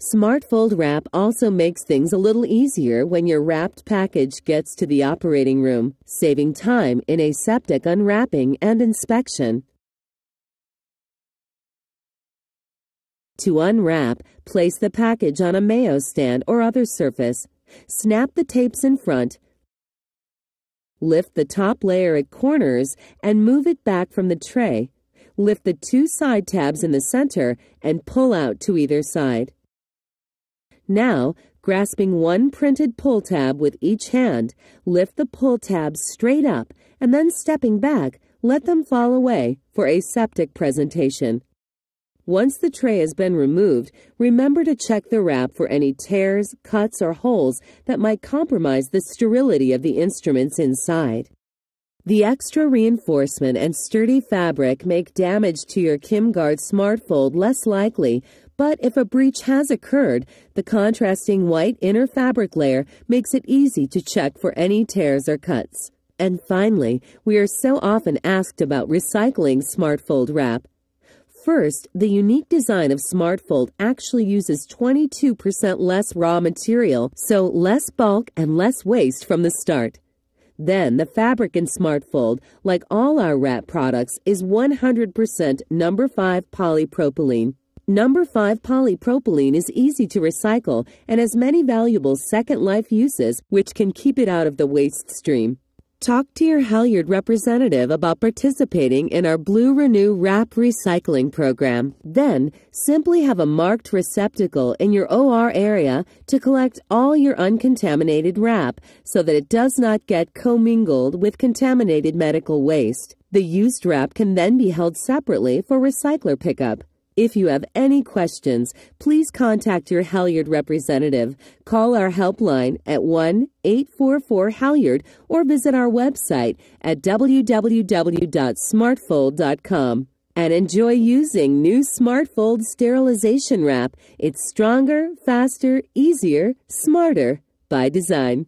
SmartFold Wrap also makes things a little easier when your wrapped package gets to the operating room, saving time in aseptic unwrapping and inspection. To unwrap, place the package on a mayo stand or other surface. Snap the tapes in front. Lift the top layer at corners and move it back from the tray. Lift the two side tabs in the center and pull out to either side. Now, grasping one printed pull tab with each hand, lift the pull tabs straight up and then stepping back, let them fall away for aseptic presentation. Once the tray has been removed, remember to check the wrap for any tears, cuts, or holes that might compromise the sterility of the instruments inside. The extra reinforcement and sturdy fabric make damage to your KimGuard SmartFold less likely but if a breach has occurred, the contrasting white inner fabric layer makes it easy to check for any tears or cuts. And finally, we are so often asked about recycling SmartFold wrap. First, the unique design of SmartFold actually uses 22% less raw material, so less bulk and less waste from the start. Then, the fabric in SmartFold, like all our wrap products, is 100% number 5 polypropylene. Number 5 polypropylene is easy to recycle and has many valuable second life uses which can keep it out of the waste stream. Talk to your Halyard representative about participating in our Blue Renew Wrap Recycling Program. Then, simply have a marked receptacle in your OR area to collect all your uncontaminated wrap so that it does not get commingled with contaminated medical waste. The used wrap can then be held separately for recycler pickup. If you have any questions, please contact your Halyard representative. Call our helpline at 1 844 Halyard or visit our website at www.smartfold.com. And enjoy using new SmartFold sterilization wrap. It's stronger, faster, easier, smarter by design.